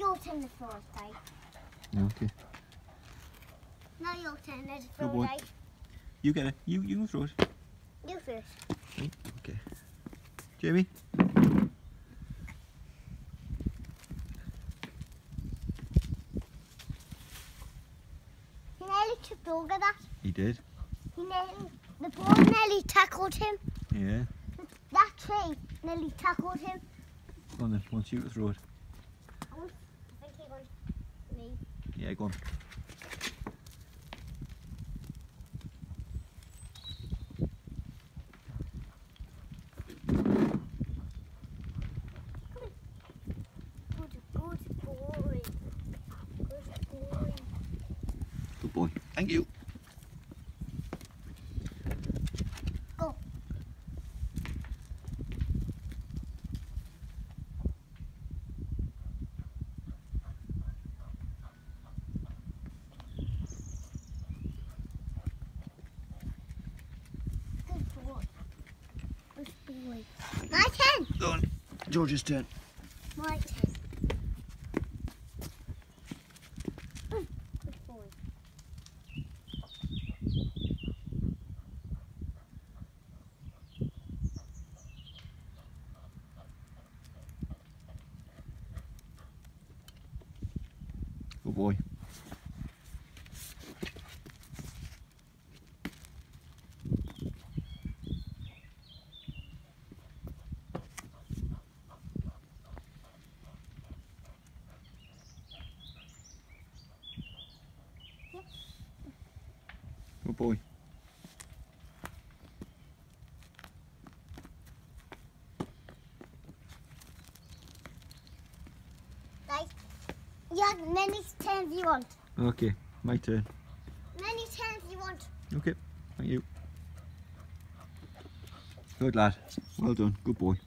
your turn throw it, Dave. Okay. Now your turn to Good throw boy. Dave. You get it. You you can throw it. You first. Right, okay. Jamie? He nearly tripped over that. He did. He nearly, the ball nearly tackled him. Yeah. That tree nearly tackled him. Go on then. Want you throw it? I think he me. Yeah, go on. Good, good boy. Good boy. Good boy. Thank you. Go. Good boy. Good. My turn. Go on. George's turn. My turn. Good boy. Good boy. Guys, you have many turns you want. Okay, my turn. Many turns you want. Okay, thank you. Good lad. Well done. Good boy.